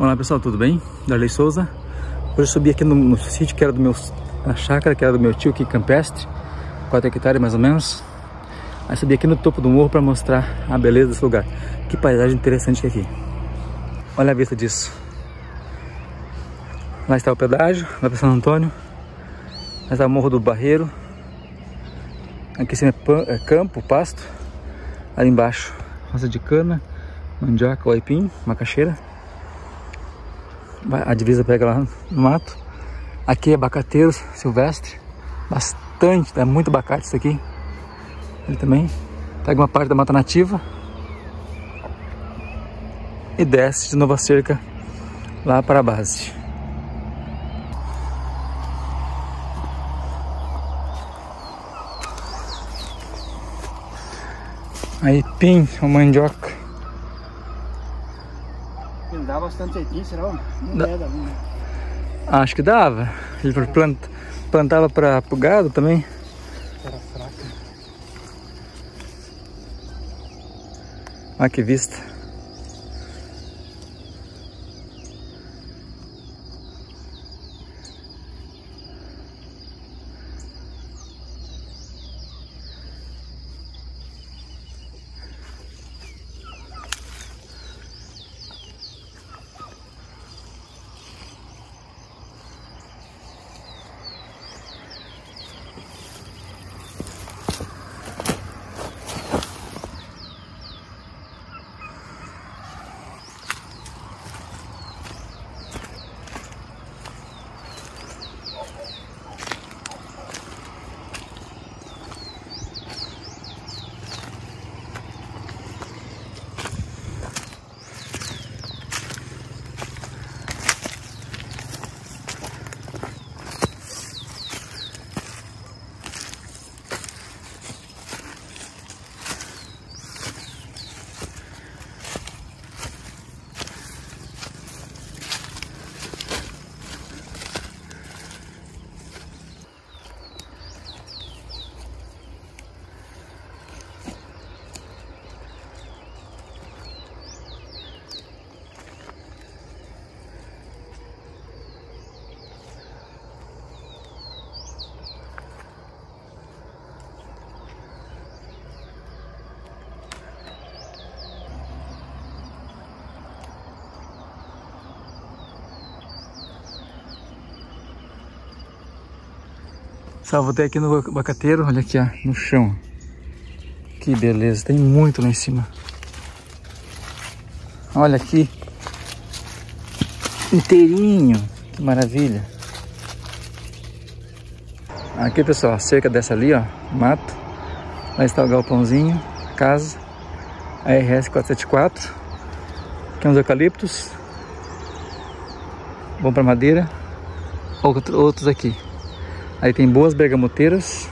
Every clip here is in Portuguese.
Olá pessoal, tudo bem? Darley Souza. Hoje eu subi aqui no, no sítio que era do meu, na chácara, que era do meu tio aqui campestre, 4 hectares mais ou menos. Aí subi aqui no topo do morro para mostrar a beleza desse lugar. Que paisagem interessante aqui. Olha a vista disso. Lá está o pedágio, lá para São Antônio. Lá está o Morro do Barreiro. Aqui cima é, é campo, pasto. Ali embaixo, roça de cana, mandioca, o aipim, macaxeira a divisa pega lá no mato. Aqui é abacateiro silvestre, bastante, é muito abacate isso aqui. Ele também pega uma parte da mata nativa e desce de novo a cerca lá para a base. Aí pim, uma mandioca. Dá bastante aipim, será? Não da... é da minha. Acho que dava. Ele plant... plantava para o gado também. Era fraca. Olha que vista. Salvotei aqui no abacateiro, olha aqui ó, no chão. Que beleza, tem muito lá em cima. Olha aqui. Inteirinho, que maravilha. Aqui pessoal, cerca dessa ali ó, mato. Lá está o galpãozinho, casa. A RS 474. Aqui uns eucaliptos. Bom para madeira. Outros aqui. Aí tem boas bergamoteiras.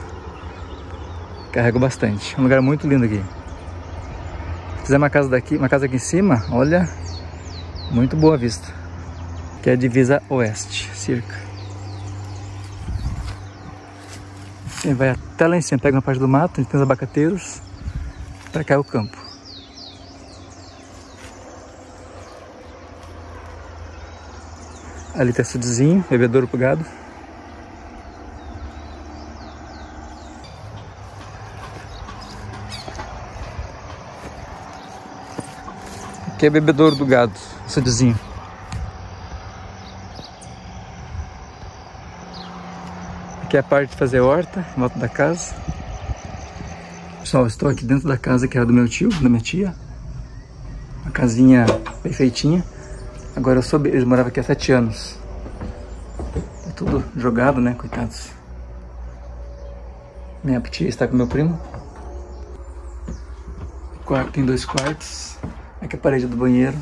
Carrego bastante. É um lugar muito lindo aqui. Se fizer uma casa daqui, uma casa aqui em cima, olha, muito boa vista. Que é a divisa oeste, cerca. Você vai até lá em cima, pega uma parte do mato, onde tem os abacateiros. Pra cá é o campo. Ali tem açudezinho, bebedouro pro gado. Aqui é bebedouro do gado, açudezinho. Aqui é a parte de fazer horta, em volta da casa. Pessoal, estou aqui dentro da casa que era do meu tio, da minha tia. Uma casinha bem feitinha. Agora eu soube, eles moravam aqui há sete anos. Tá tudo jogado, né, coitados. Minha tia está com meu primo. O quarto tem dois quartos. Aqui a parede do banheiro,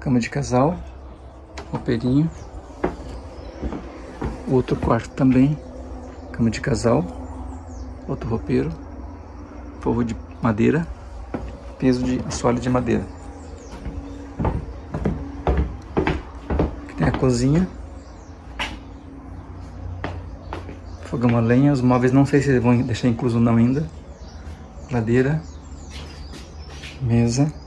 cama de casal, roupeirinho. Outro quarto também, cama de casal, outro roupeiro, forro de madeira, peso de assoalho de madeira. Aqui tem a cozinha, fogão a lenha, os móveis não sei se vão deixar incluso ou não ainda, ladeira, mesa.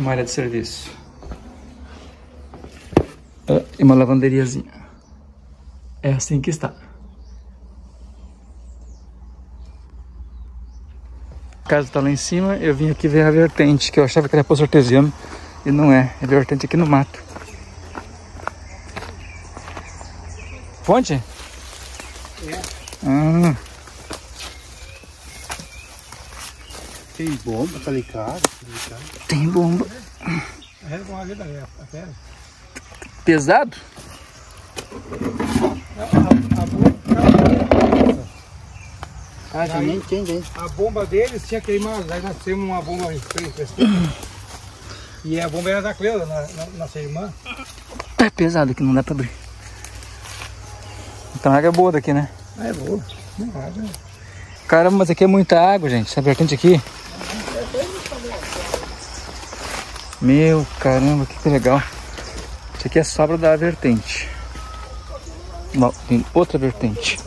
Uma área de serviço. Ah, e uma lavanderiazinha. É assim que está. A casa está lá em cima, eu vim aqui ver a vertente, que eu achava que era poço artesiano, e não é, é vertente aqui no mato. Fonte? É. Ah, Tem bomba, tá tem bomba. É a. Pesado? A, a, a bomba. Ah, tem, nem tem, tem. A bomba deles tinha queimado, aí nós temos uma bomba emprestada. E a bomba era da Cleusa, na, na, nossa irmã. Tá pesado aqui, não dá pra abrir. Então a água é boa daqui, né? Ah, é boa. Não nada. Caramba, mas aqui é muita água, gente. Essa vertente aqui. Meu caramba, que legal. Isso aqui é sobra da vertente. Uma- tem outra vertente.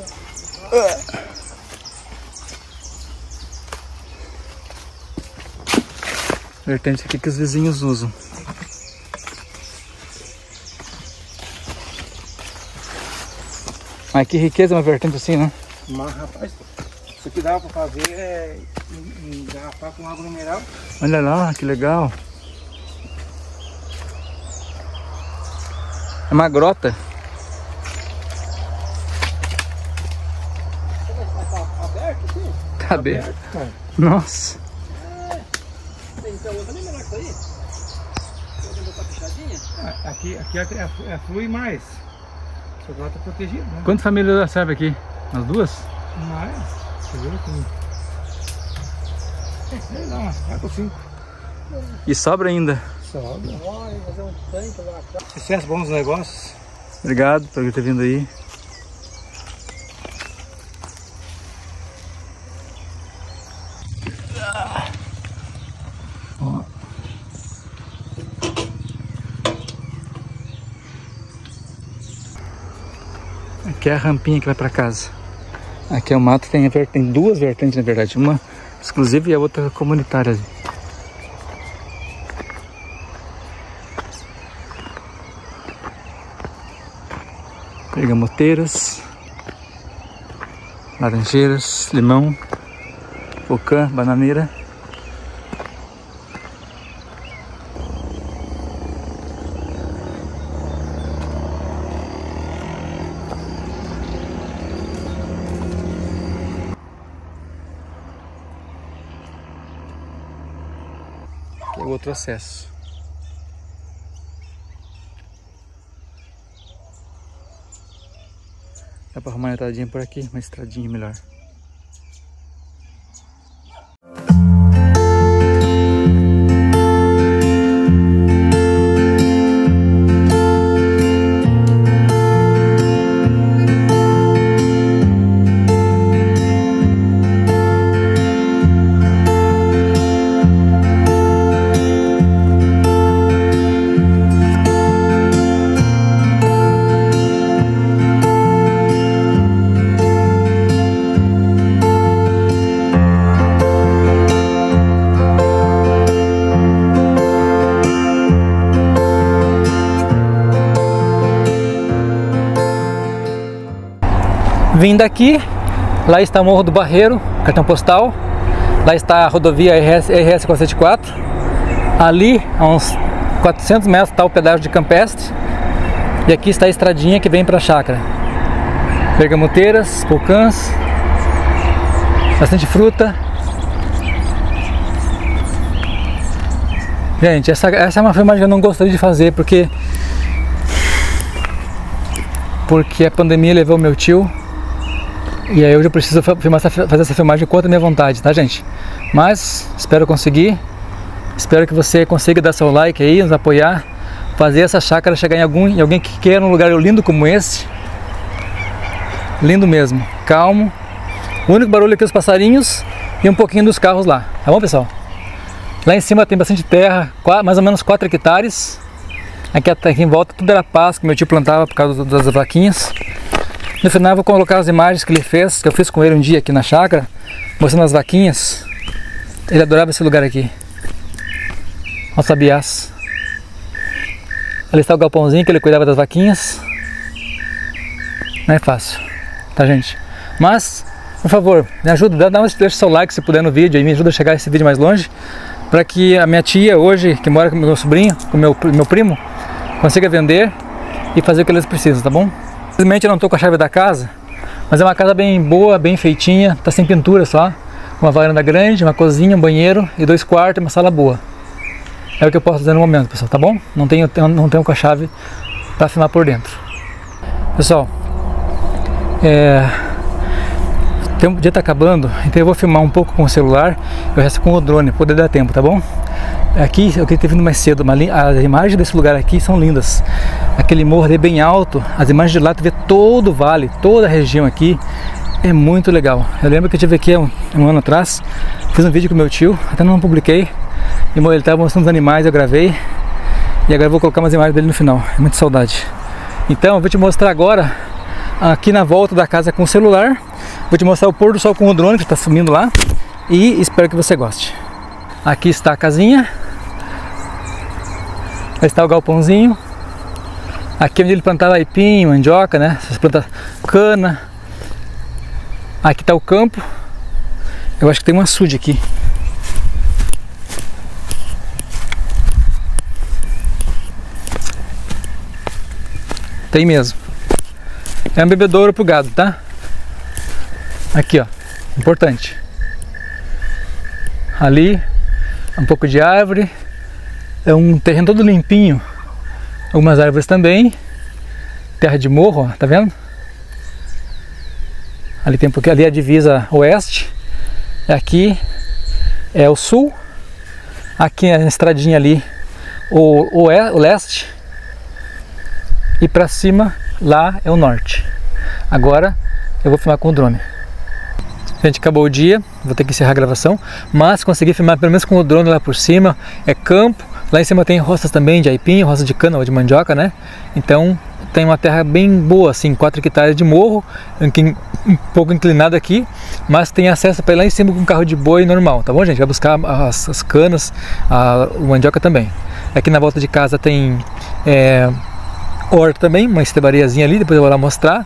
Vertente aqui que os vizinhos usam. Mas que riqueza uma vertente assim, né? Mas, rapaz, isso aqui dava pra fazer é en- engarrafar com água mineral. Olha lá, que legal. É uma grota. Tá aberto. Nossa. Aqui, aqui é, é, é flui mais. Só que lá tá protegido, né? Quantas famílias serve aqui? As duas? Mais. Você viu que... Sei lá, 4 ou 5. E sobra ainda. Sobra. Sucesso, bons negócios. Obrigado por ter vindo aí. Ó. Aqui é a rampinha que vai pra casa. Aqui é o mato, tem, tem duas vertentes na verdade, uma exclusiva e a outra comunitária. ali. Pergamoteiras, laranjeiras, limão, pocã, bananeira. É o outro acesso. Pra arrumar uma entradinha por aqui, uma estradinha melhor. Vim daqui, lá está Morro do Barreiro, cartão postal. Lá está a rodovia RS, RS 474. Ali, a uns 400 metros, está o pedágio de Campestre. E aqui está a estradinha que vem para a chácara. Bergamoteiras, pocãs, bastante fruta. Gente, essa, essa é uma filmagem que eu não gostaria de fazer porque porque a pandemia levou meu tio e aí hoje eu preciso filmar essa- fazer essa filmagem contra a minha vontade, tá gente? Mas espero conseguir. Espero que você consiga dar seu like aí, nos apoiar, fazer essa chácara chegar em algum em alguém que queira um lugar lindo como esse. Lindo mesmo, calmo. O único barulho aqui é os passarinhos e um pouquinho dos carros lá. Tá bom, pessoal? Lá em cima tem bastante terra, mais ou menos 4 hectares. Aqui, aqui em volta tudo era pasto que meu tio plantava por causa das vaquinhas. No final vou colocar as imagens que ele fez, que eu fiz com ele um dia aqui na chácara, mostrando as vaquinhas. Ele adorava esse lugar aqui. Nossa sabiás. Ali está o galpãozinho que ele cuidava das vaquinhas. Não é fácil, tá gente? Mas, por favor, me ajuda, dá, deixa seu like se puder no vídeo e me ajuda a chegar esse vídeo mais longe para que a minha tia hoje, que mora com meu sobrinho, com meu, meu primo, consiga vender e fazer o que eles precisam, tá bom? Infelizmente eu não estou com a chave da casa, mas é uma casa bem boa, bem feitinha, tá sem pintura só. Uma varanda grande, uma cozinha, um banheiro e dois quartos e uma sala boa. É o que eu posso dizer no momento, pessoal, tá bom? Não tenho, não tenho com a chave para filmar por dentro. Pessoal, é, o dia está acabando, então eu vou filmar um pouco com o celular e o resto com o drone, poder dar tempo, tá bom? Aqui, eu queria ter vindo mais cedo, uma, as imagens desse lugar aqui são lindas. Aquele morro ali bem alto, as imagens de lá, tu vê todo o vale, toda a região aqui, é muito legal. Eu lembro que eu tive aqui um, um ano atrás, fiz um vídeo com meu tio, até não publiquei, e ele estava mostrando os animais, eu gravei, e agora eu vou colocar umas imagens dele no final, é muita saudade. Então, eu vou te mostrar agora, aqui na volta da casa com o celular, vou te mostrar o pôr do sol com o drone que está sumindo lá, e espero que você goste. Aqui está a casinha. Aí está o galpãozinho. Aqui é onde ele plantava aipim, mandioca, né? Essas plantas cana. Aqui está o campo. Eu acho que tem um açude aqui. Tem mesmo. É um bebedouro pro gado, tá? Aqui, ó. Importante. Ali um pouco de árvore, é um terreno todo limpinho, algumas árvores também, terra de morro, ó, tá vendo? Ali tem porque ali é a divisa oeste, aqui é o sul, aqui é a estradinha ali o, o, o leste e para cima lá é o norte. Agora eu vou filmar com o drone. Gente, acabou o dia, vou ter que encerrar a gravação, mas consegui filmar pelo menos com o drone lá por cima, é campo, lá em cima tem roças também de aipim, roça de cana ou de mandioca, né? Então tem uma terra bem boa, assim, 4 hectares de morro, um pouco inclinado aqui, mas tem acesso para ir lá em cima com um carro de boi normal, tá bom, gente? Vai buscar as, as canas, a, o mandioca também. Aqui na volta de casa tem é, horta também, uma estebariazinha ali, depois eu vou lá mostrar,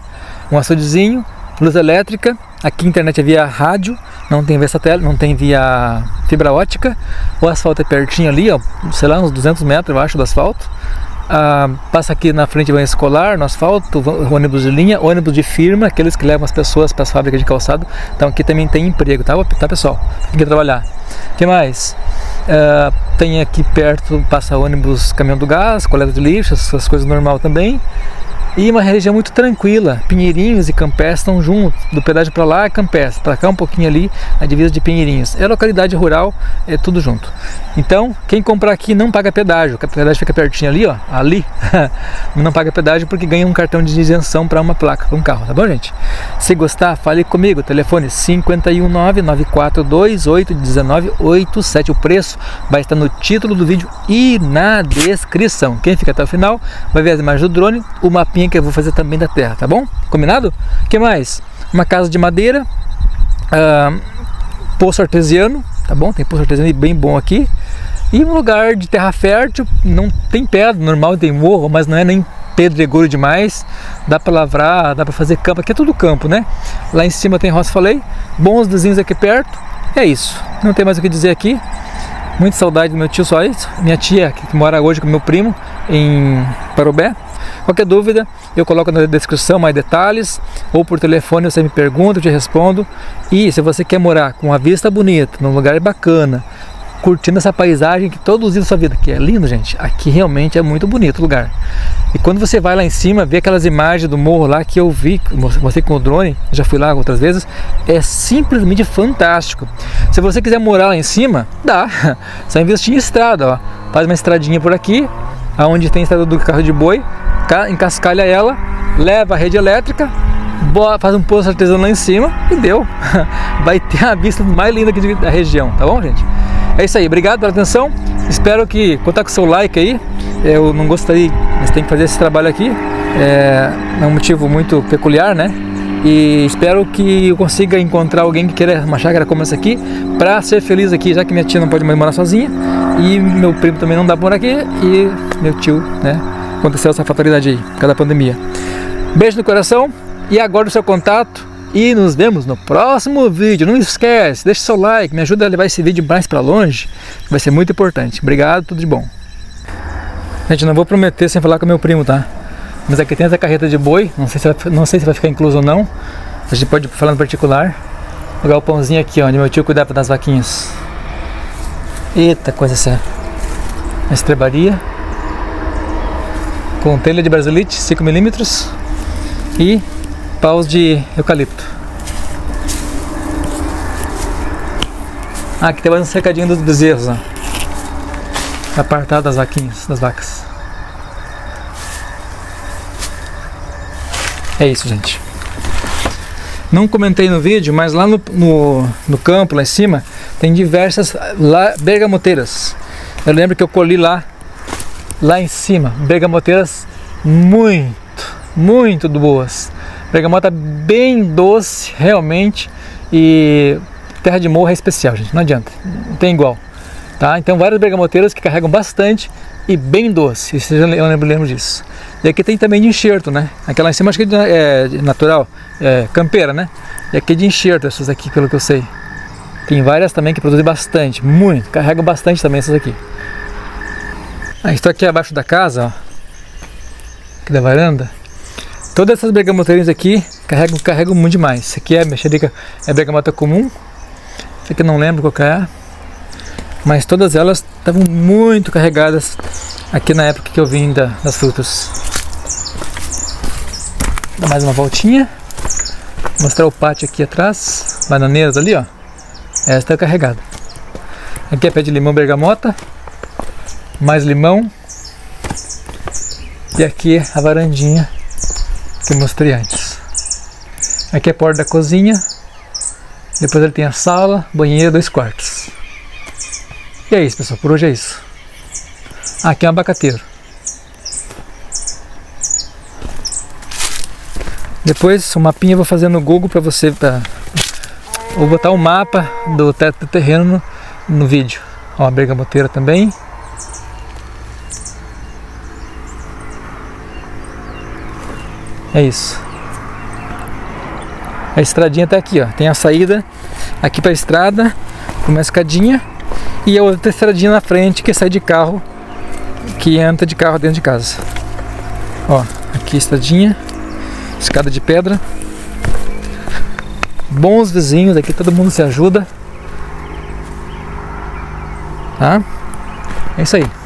um açudezinho, luz elétrica, aqui internet é via rádio, não tem via satélite, não tem via fibra ótica, o asfalto é pertinho ali, ó, sei lá, uns 200 metros eu acho do asfalto. Ah, passa aqui na frente banho escolar, no asfalto, ônibus de linha, ônibus de firma, aqueles que levam as pessoas para as fábricas de calçado. Então aqui também tem emprego, tá? Tá pessoal? Tem que trabalhar. Que mais? Ah, tem aqui perto, passa ônibus, caminhão do gás, coleta de lixo, essas coisas normal também. E uma região muito tranquila, Pinheirinhos e Campés estão juntos, do pedágio para lá é Campés, para cá um pouquinho ali, a divisa de Pinheirinhos. É localidade rural, é tudo junto. Então, quem comprar aqui não paga pedágio, o pedágio fica pertinho ali, ó, ali, não paga pedágio porque ganha um cartão de isenção para uma placa, para um carro, tá bom, gente? Se gostar, fale comigo, telefone 51994281987, o preço vai estar no título do vídeo e na descrição. Quem fica até o final vai ver as imagens do drone, o mapinha que eu vou fazer também da terra, tá bom? Combinado? O que mais? Uma casa de madeira, uh, poço artesiano, tá bom? Tem poço artesiano bem bom aqui. E um lugar de terra fértil, não tem pedra, normal tem morro, mas não é nem pedregulho demais. Dá para lavrar, dá para fazer campo, aqui é tudo campo, né? Lá em cima tem roça, falei. Bons vizinhos aqui perto. É isso. Não tem mais o que dizer aqui. Muita saudade do meu tio só isso. Minha tia, que mora hoje com meu primo em Parobé. Qualquer dúvida, eu coloco na descrição mais detalhes, ou por telefone você me pergunta, eu te respondo. E se você quer morar com uma vista bonita, num lugar bacana, curtindo essa paisagem que todos os da sua vida, que é lindo, gente. Aqui realmente é muito bonito o lugar. E quando você vai lá em cima, vê aquelas imagens do morro lá que eu vi, mostrei com o drone, já fui lá outras vezes, é simplesmente fantástico. Se você quiser morar lá em cima, dá. Só investir em estrada, ó. Faz uma estradinha por aqui, aonde tem estrada do carro de boi, encascalha ela, leva a rede elétrica, faz um poço artesão lá em cima e deu. Vai ter a vista mais linda aqui da região, tá bom, gente? É isso aí, obrigado pela atenção. Espero que contar com o seu like aí. Eu não gostaria, mas tem que fazer esse trabalho aqui. É, é um motivo muito peculiar, né? E espero que eu consiga encontrar alguém que queira uma chácara como essa aqui para ser feliz aqui, já que minha tia não pode mais morar sozinha E meu primo também não dá por aqui e meu tio, né? Aconteceu essa fatalidade aí, por causa da pandemia. Beijo no coração e agora o seu contato e nos vemos no próximo vídeo. Não esquece, deixa seu like, me ajuda a levar esse vídeo mais para longe, vai ser muito importante. Obrigado, tudo de bom. Gente, não vou prometer sem falar com meu primo, tá? Mas aqui tem essa carreta de boi, não sei se vai, não sei se vai ficar incluso ou não. A gente pode falar no particular. O pãozinho aqui, onde meu tio cuidava das vaquinhas. Eita, coisa séria. Estrebaria. Com telha de brasilite, 5mm. E paus de eucalipto. Ah, aqui tem mais um cercadinho dos bezerros, ó. Apartado das vaquinhas, das vacas. É isso, gente. Não comentei no vídeo, mas lá no, no, no campo, lá em cima, tem diversas bergamoteiras. Eu lembro que eu colhi lá, lá em cima, bergamoteiras muito, muito boas. Bergamota bem doce, realmente, e terra de morro é especial, gente, não adianta, não tem igual. Tá? Então várias bergamoteiras que carregam bastante e bem doce, isso eu lembro, lembro disso. E aqui tem também de enxerto, né? Aquela em cima acho que é natural, é campeira, né? E aqui é de enxerto essas aqui, pelo que eu sei. Tem várias também que produzem bastante, muito, carregam bastante também essas aqui. Ah, estou aqui abaixo da casa, ó, aqui da varanda. Todas essas bergamoteirinhas aqui carregam, carregam muito demais. Isso aqui é mexerica, é bergamota comum. Isso aqui eu não lembro qual é. Mas todas elas estavam muito carregadas aqui na época que eu vim da, das frutas. Mais uma voltinha. Vou mostrar o pátio aqui atrás. Bananeiras ali, ó. Essa está carregada. Aqui é pé de limão bergamota. Mais limão. E aqui a varandinha que mostrei antes. Aqui é a porta da cozinha. Depois ele tem a sala, banheiro, dois quartos. E é isso, pessoal. Por hoje é isso. Aqui é um abacateiro. Depois o mapinha eu vou fazer no Google para você pra, Vou botar o um mapa do teto do terreno no, no vídeo. Ó, a bergamoteira também. É isso. A estradinha tá aqui, ó. Tem a saída aqui para a estrada, uma escadinha e a outra estradinha na frente que sai de carro, que entra de carro dentro de casa. Ó, aqui a estradinha, escada de pedra bons vizinhos, aqui todo mundo se ajuda. Tá? É isso aí.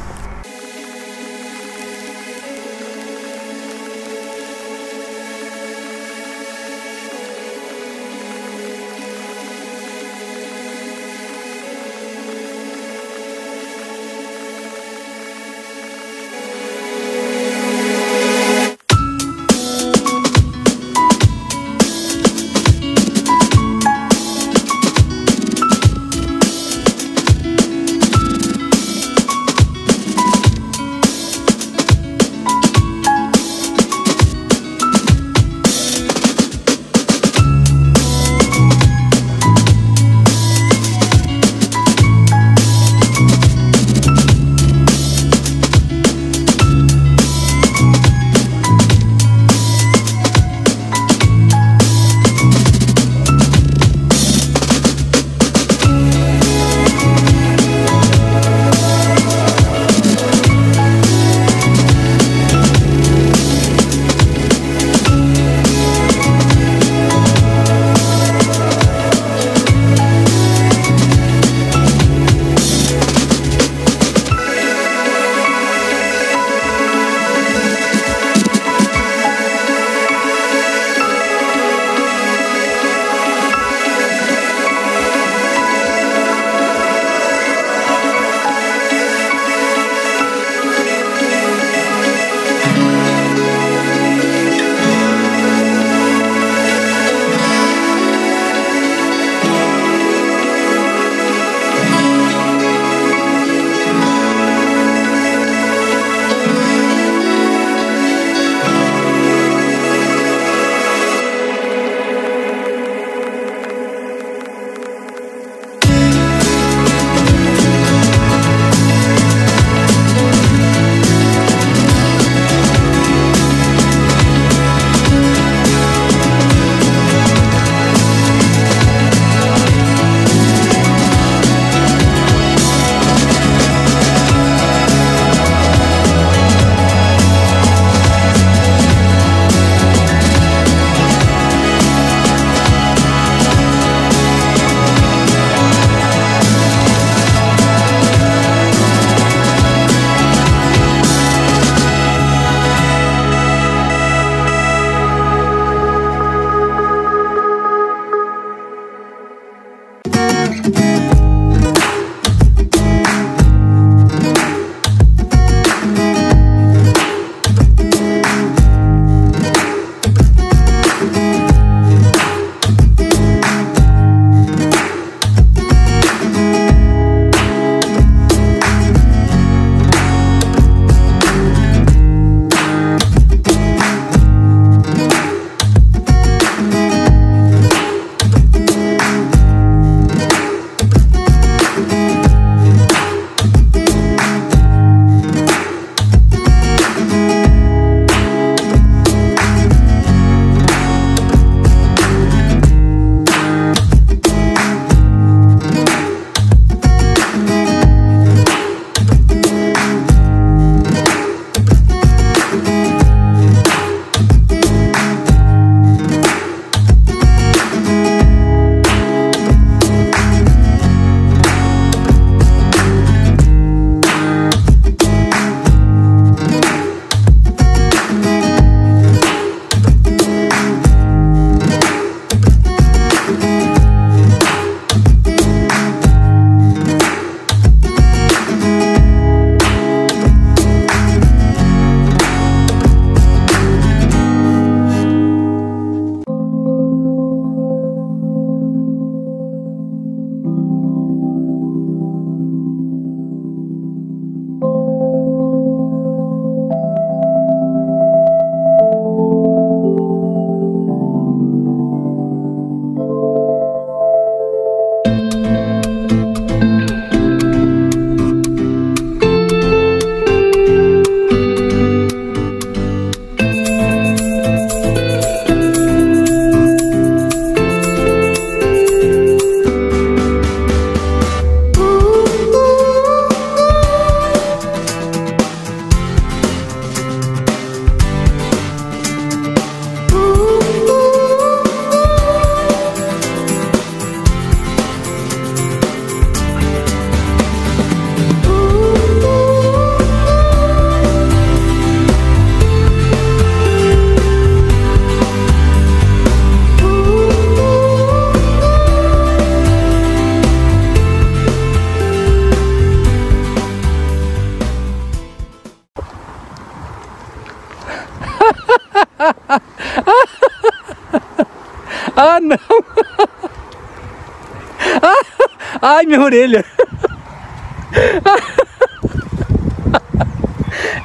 Minha orelha.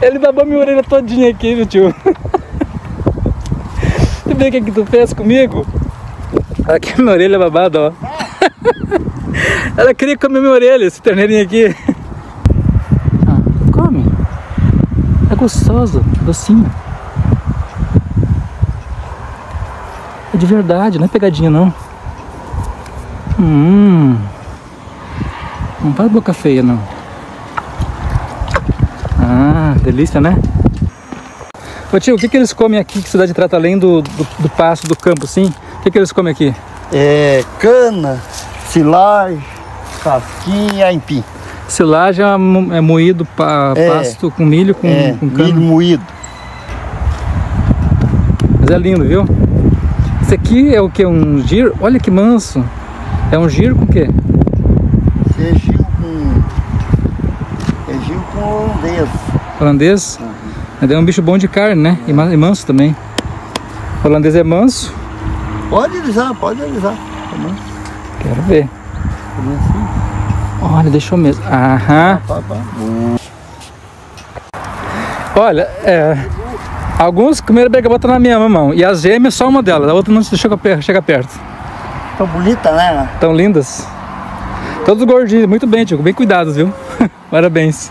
Ele babou minha orelha todinha aqui, viu tio? Tu vê o que, que tu fez comigo? Aqui minha orelha babada, ó. Ela queria comer minha orelha, esse terneirinho aqui. Ah, come. É gostoso, docinho. É de verdade, não é pegadinha não. Hum. Não faz boca feia não. Ah, delícia, né? Ô tio, o que, que eles comem aqui que cidade trata além do, do, do pasto, do campo, assim? O que, que eles comem aqui? É cana, silagem, casquinha, empim. Silagem é é moído pa, É. pasto com milho, com, é, com cana. milho moído. Mas é lindo, viu? Esse aqui é o que? Um giro? Olha que manso. É um giro com o quê? É gil com. É com holandês. Holandês? Mas É um bicho bom de carne, né? E ma- e manso também. O holandês é manso. Pode alisar, pode alisar. Também. Quero ver. Assim. Olha, deixou mesmo. Aham. Olha, é, alguns comeram bergamota na minha mão e as gêmeas só uma delas, a outra não. Chega perto. Tão bonita, né? Tão lindas. Todos gordinhos, muito bem, tio, bem cuidados, viu? Parabéns.